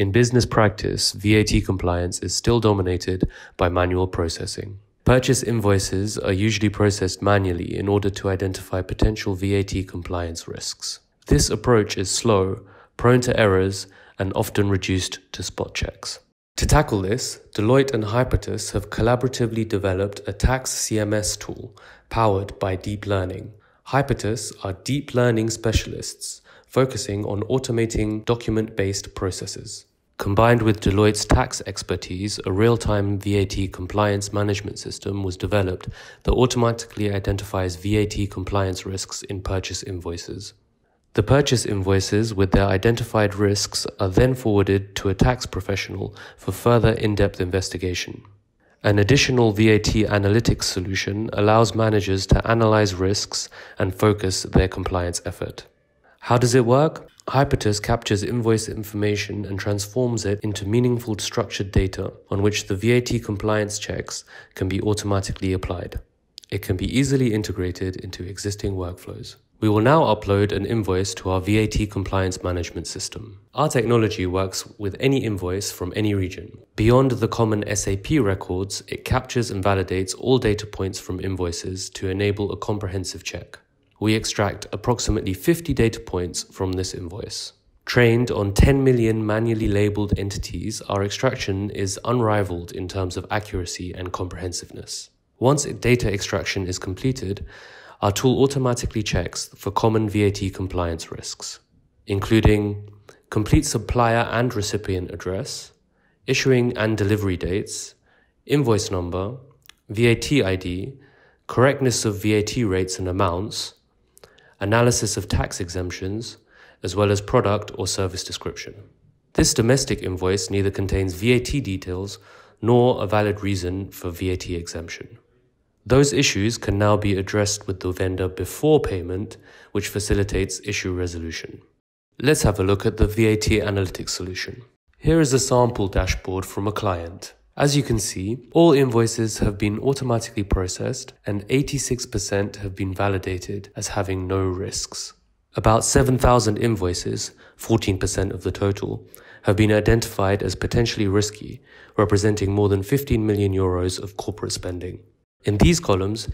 In business practice, VAT compliance is still dominated by manual processing. Purchase invoices are usually processed manually in order to identify potential VAT compliance risks. This approach is slow, prone to errors, and often reduced to spot checks. To tackle this, Deloitte and Hypatos have collaboratively developed a tax CMS tool powered by deep learning. Hypatos are deep learning specialists focusing on automating document based processes. Combined with Deloitte's tax expertise, a real time VAT compliance management system was developed that automatically identifies VAT compliance risks in purchase invoices. The purchase invoices with their identified risks are then forwarded to a tax professional for further in depth investigation. An additional VAT analytics solution allows managers to analyze risks and focus their compliance effort. How does it work? Hypatos captures invoice information and transforms it into meaningful structured data on which the VAT compliance checks can be automatically applied. It can be easily integrated into existing workflows. We will now upload an invoice to our VAT compliance management system. Our technology works with any invoice from any region. Beyond the common SAP records, it captures and validates all data points from invoices to enable a comprehensive check we extract approximately 50 data points from this invoice. Trained on 10 million manually labeled entities, our extraction is unrivaled in terms of accuracy and comprehensiveness. Once data extraction is completed, our tool automatically checks for common VAT compliance risks, including complete supplier and recipient address, issuing and delivery dates, invoice number, VAT ID, correctness of VAT rates and amounts, analysis of tax exemptions, as well as product or service description. This domestic invoice neither contains VAT details nor a valid reason for VAT exemption. Those issues can now be addressed with the vendor before payment, which facilitates issue resolution. Let's have a look at the VAT analytics solution. Here is a sample dashboard from a client. As you can see, all invoices have been automatically processed and 86% have been validated as having no risks. About 7,000 invoices, 14% of the total, have been identified as potentially risky, representing more than 15 million euros of corporate spending. In these columns,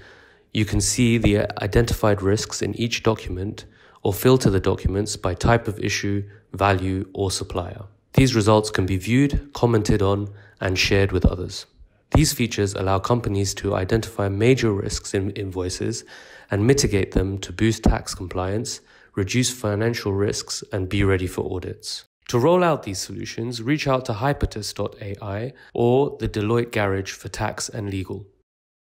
you can see the identified risks in each document or filter the documents by type of issue, value, or supplier. These results can be viewed, commented on, and shared with others. These features allow companies to identify major risks in invoices and mitigate them to boost tax compliance, reduce financial risks, and be ready for audits. To roll out these solutions, reach out to Hypatos.ai or the Deloitte Garage for tax and legal.